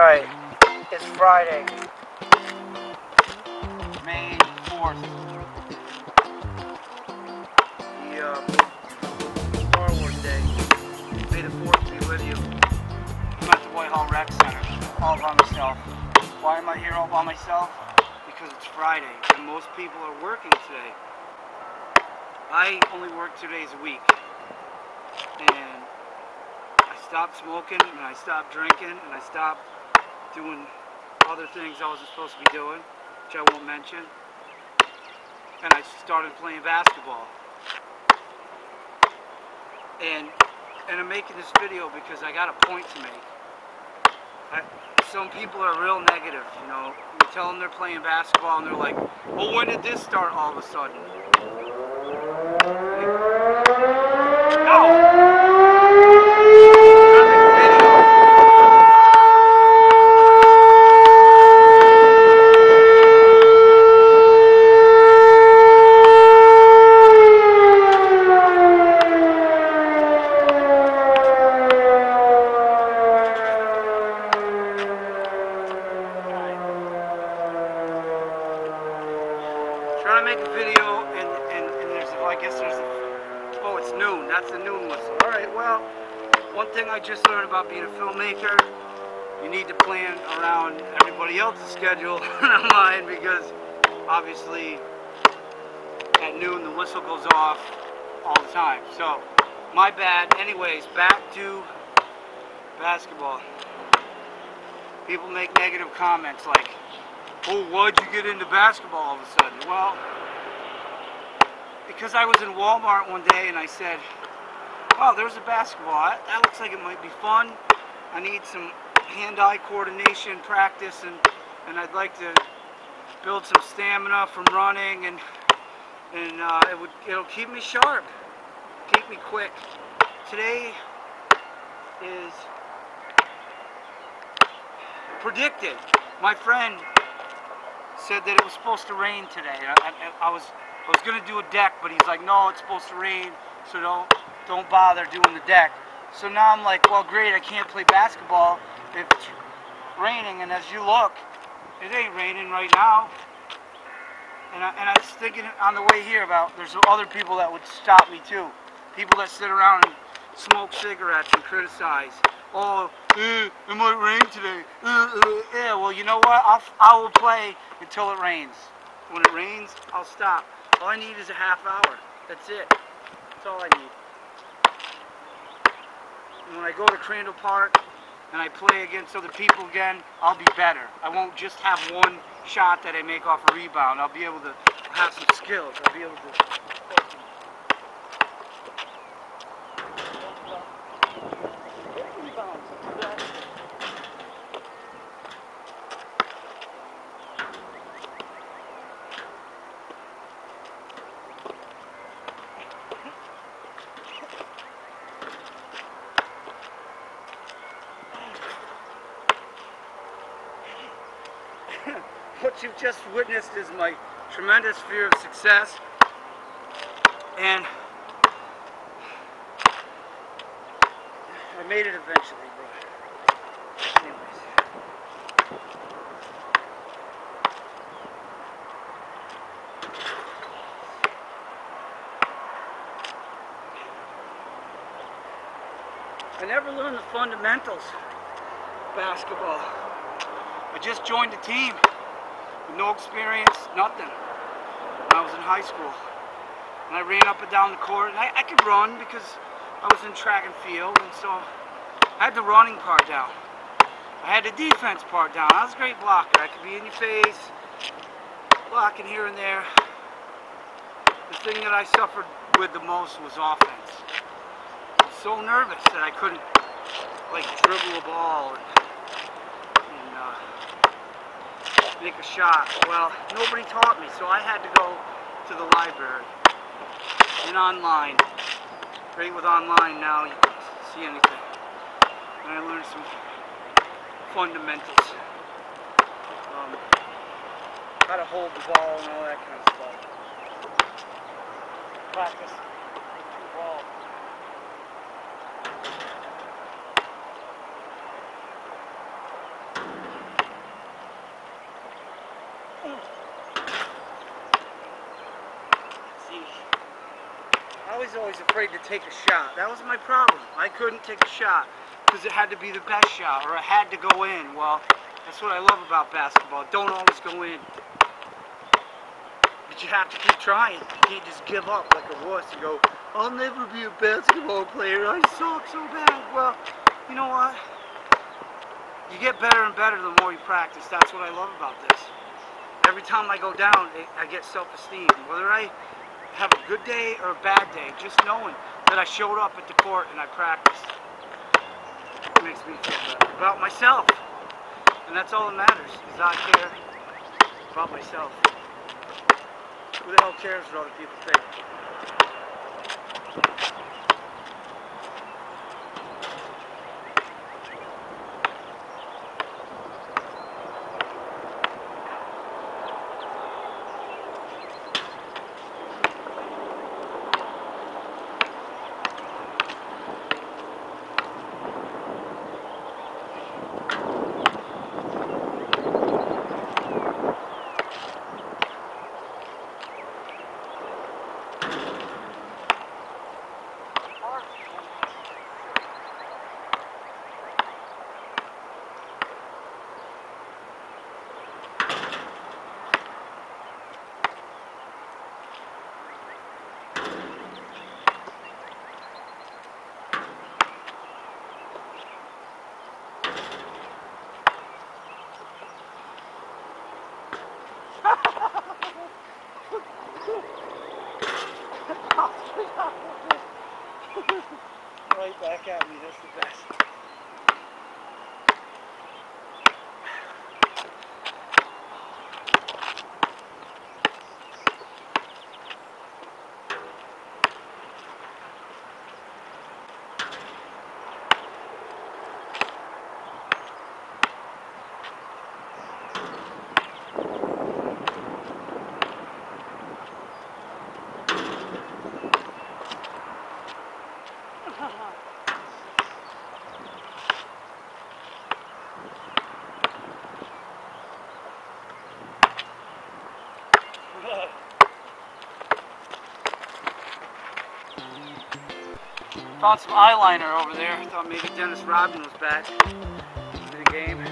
Alright, it's Friday, May 4th. The uh, Star Wars Day. May the 4th be with you. I'm at the Whitehall Rec Center, all by myself. Why am I here all by myself? Because it's Friday and most people are working today. I only work two days a week. And I stopped smoking and I stopped drinking and I stopped doing other things I wasn't supposed to be doing, which I won't mention. And I started playing basketball. And and I'm making this video because I got a point to make. I, some people are real negative, you know. You tell them they're playing basketball and they're like, well, when did this start all of a sudden? trying to make a video and, and, and there's well, I guess there's a, oh it's noon that's the noon whistle all right well one thing I just learned about being a filmmaker you need to plan around everybody else's schedule not mine because obviously at noon the whistle goes off all the time. So my bad. Anyways back to basketball. People make negative comments like oh, why'd you get into basketball all of a sudden? Well, because I was in Walmart one day and I said, wow, there's a basketball. That looks like it might be fun. I need some hand-eye coordination practice and, and I'd like to build some stamina from running and and uh, it would it'll keep me sharp, keep me quick. Today is predicted. My friend said that it was supposed to rain today. I, I, I was I was gonna do a deck, but he's like, no, it's supposed to rain, so don't don't bother doing the deck. So now I'm like, well, great, I can't play basketball if it's raining. And as you look, it ain't raining right now. And I, and I was thinking on the way here about there's other people that would stop me too. People that sit around and smoke cigarettes and criticize. Oh, eh, it might rain today. Eh, eh, well, you know what? I'll, I will play until it rains. When it rains, I'll stop. All I need is a half hour. That's it. That's all I need. And when I go to Crandall Park and I play against other people again, I'll be better. I won't just have one shot that I make off a rebound. I'll be able to have some skills. I'll be able to what you've just witnessed is my tremendous fear of success and I made it eventually, but Anyways. I never learned the fundamentals of basketball. I just joined a team with no experience, nothing. When I was in high school. And I ran up and down the court, and I, I could run because I was in track and field, and so I had the running part down. I had the defense part down. I was a great blocker. I could be in your face, blocking here and there. The thing that I suffered with the most was offense. I was so nervous that I couldn't like dribble a ball and uh, make a shot. Well, nobody taught me, so I had to go to the library and online. Great with online now, you can see anything. And I learned some fundamentals. Um, how to hold the ball and all that kind of stuff. Practice with two balls. Was always afraid to take a shot. That was my problem. I couldn't take a shot because it had to be the best shot or it had to go in. Well, that's what I love about basketball. Don't always go in. But you have to keep trying. You can't just give up like a wuss and go, I'll never be a basketball player. I suck so bad. Well, you know what? You get better and better the more you practice. That's what I love about this. Every time I go down, I get self-esteem. Whether I have a good day or a bad day, just knowing that I showed up at the court and I practiced makes me feel better about myself. And that's all that matters, is I care about myself. Who the hell cares what other people think? Right back at me. That's the best. Found some eyeliner over there. Thought maybe Dennis Rodman was back in the game.